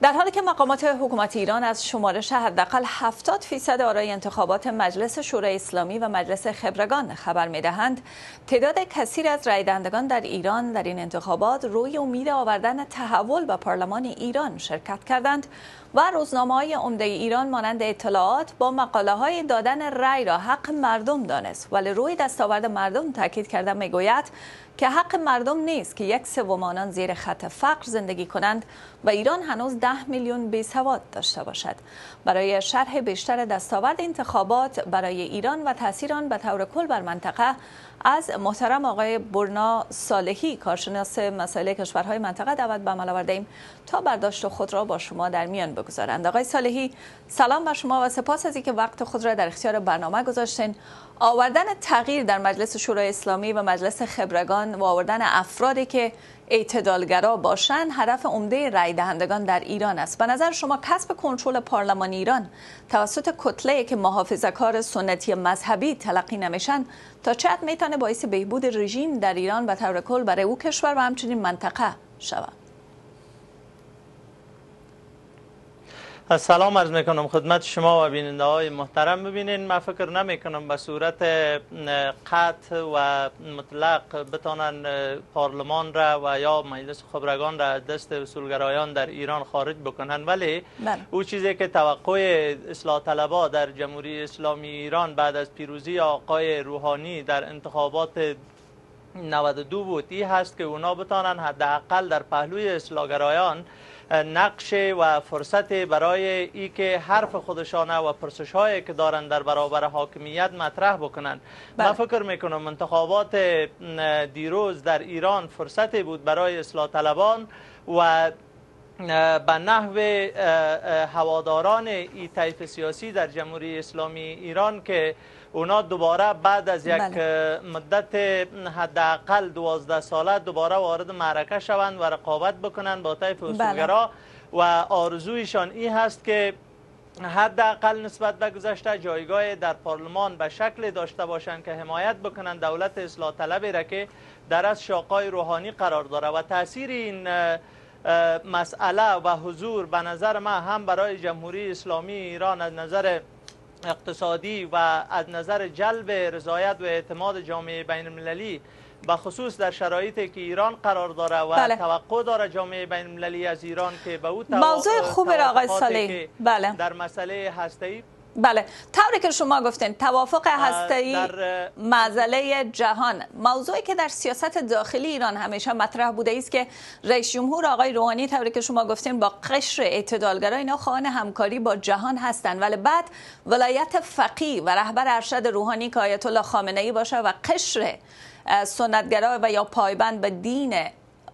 در حالی که مقامات حکومت ایران از شمارش حداقل 70 فیصد آرای انتخابات مجلس شورای اسلامی و مجلس خبرگان خبر می‌دهند تعداد کثیر از رای دهندگان در ایران در این انتخابات روی امید آوردن تحول به پارلمان ایران شرکت کردند و روزنامه های عمده ایران مانند اطلاعات با مقاله های دادن رای را حق مردم دانست ولی روی دستاورد مردم تاکید کرده می‌گوید که حق مردم نیست که یک سوم آنان زیر خط فقر زندگی کنند و ایران هنوز ده میلیون بی سواد داشته باشد. برای شرح بیشتر دستاورد انتخابات برای ایران و تاثیر آن به طور کل بر منطقه از محترم آقای برنا صالحی کارشناس مسائل کشورهای منطقه دعوت به عمل آورده تا برداشت خود را با شما در میان بگذارند. آقای صالحی سلام بر شما و سپاس از اینکه وقت خود را در اختیار برنامه گذاشتین. آوردن تغییر در مجلس شورای اسلامی و مجلس خبرگان و آوردن افرادی که اعتدالگرا باشند هدف عمده رای دهندگان در است. به نظر شما کسب کنترل پارلمان ایران توسط کتله که محافظه کار سنتی مذهبی تلقی نمیشن تا چه می‌تونه باعث بهبود رژیم در ایران و طور کل برای او کشور و همچنین منطقه شود؟ سلام عرض می‌کنم خدمت شما و بیننده های محترم ببینین من فکر نمی کنم به صورت قطع و مطلق بتانن پارلمان را و یا مجلس خبرگان را دست اصولگرایان در ایران خارج بکنن ولی بله. او چیزی که توقع اصلاح طلبا در جمهوری اسلامی ایران بعد از پیروزی آقای روحانی در انتخابات 92 بود هست که اونا بتانن حداقل در پهلوی اصلاحگرایان نقش و فرصت برای ای که حرف خودشانه و پرسش هایی که دارند در برابر حاکمیت مطرح بکنند من بله. فکر می‌کنم انتخابات دیروز در ایران فرصتی بود برای اصلاح طلبان و به نحو هواداران ای طیف سیاسی در جمهوری اسلامی ایران که اونا دوباره بعد از یک بله. مدت حداقل دوازده ساله دوباره وارد معرکه شوند و رقابت بکنند با طیف بله. اصولگرا و آرزویشان این هست که حداقل نسبت به گذشته جایگاه در پارلمان به شکل داشته باشند که حمایت بکنند دولت اصلاح طلبی را که در از شاقای روحانی قرار داره و تاثیر این مسئله و حضور به نظر من هم برای جمهوری اسلامی ایران از نظر اقتصادی و از نظر جلب رضایت و اعتماد جامعه بین المللی به خصوص در شرایطی که ایران قرار داره و بله. توقع داره جامعه بین المللی از ایران که به او موضوع خوب آقای سالی بله. در مسئله هسته‌ای بله. طوری که شما گفتین توافق هسته‌ای معضله جهان. موضوعی که در سیاست داخلی ایران همیشه مطرح بوده است که رئیس جمهور آقای روحانی طوری که شما گفتین با قشر اعتدالگرا اینا خواهان همکاری با جهان هستند ولی بعد ولایت فقی و رهبر ارشد روحانی که آیت الله خامنه ای باشه و قشر سنتگرا و یا پایبند به دین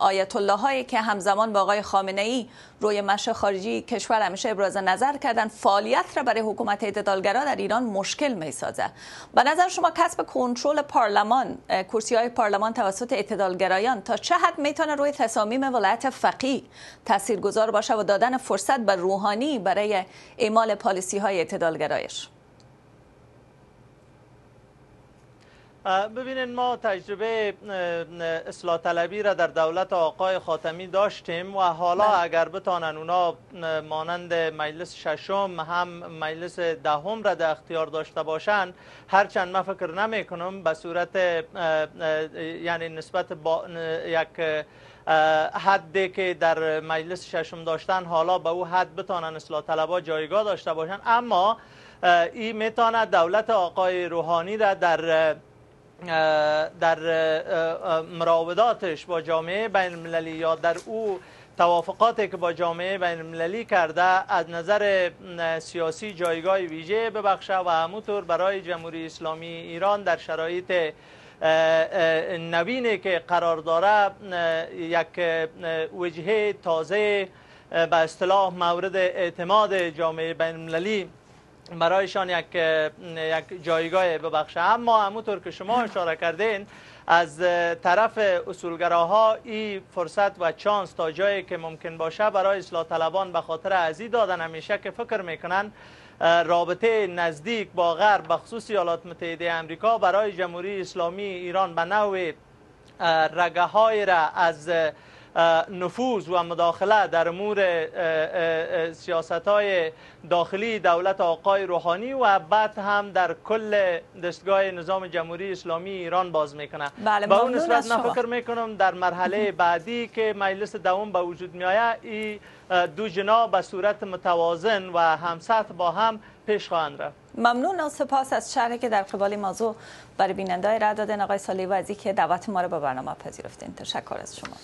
آیت الله هایی که همزمان با آقای خامنه ای روی مش خارجی کشور همیشه ابراز نظر کردن فعالیت را برای حکومت اعتدالگرا در ایران مشکل می سازه به نظر شما کسب کنترل پارلمان کرسی های پارلمان توسط اعتدالگرایان تا چه حد می‌تونه روی تصامیم ولایت فقیه تاثیرگذار باشه و دادن فرصت به روحانی برای اعمال پالیسی های اعتدالگرایش؟ ببینید ما تجربه اصلاح طلبی را در دولت آقای خاتمی داشتیم و حالا بله. اگر بتانن اونا مانند مجلس ششم هم مجلس دهم را در اختیار داشته باشند هرچند من فکر نمی کنم به صورت یعنی نسبت با یک حدی که در مجلس ششم داشتن حالا به او حد بتانن اصلاح طلبا جایگاه داشته باشند اما این می‌تواند دولت آقای روحانی را در در مراوداتش با جامعه بین المللی یا در او توافقاتی که با جامعه بین المللی کرده از نظر سیاسی جایگاه ویژه ببخشه و همونطور برای جمهوری اسلامی ایران در شرایط نوینی که قرار داره یک وجهه تازه به اصطلاح مورد اعتماد جامعه بین المللی برایشان یک یک جایگاه ببخشه. اما همونطور که شما اشاره کردین از طرف اصولگراها این فرصت و چانس تا جایی که ممکن باشه برای اصلاح طلبان به خاطر ازی دادن همیشه که فکر می‌کنن رابطه نزدیک با غرب بخصوص ایالات متحده امریکا برای جمهوری اسلامی ایران به نوع رگه های را از نفوذ و مداخله در امور سیاست های داخلی دولت آقای روحانی و بعد هم در کل دستگاه نظام جمهوری اسلامی ایران باز می‌کنه. بله با اون نسبت من فکر می‌کنم در مرحله بعدی که مجلس دوم به وجود میآید ای دو جنا به صورت متوازن و همسط با هم پیش خواهند رفت. ممنون. و سپاس از شرحی که در قبال موضوع برای بیننده را دادن آقای سالی وزی که دعوت ما را به برنامه پذیرفتین. تشکر از شما.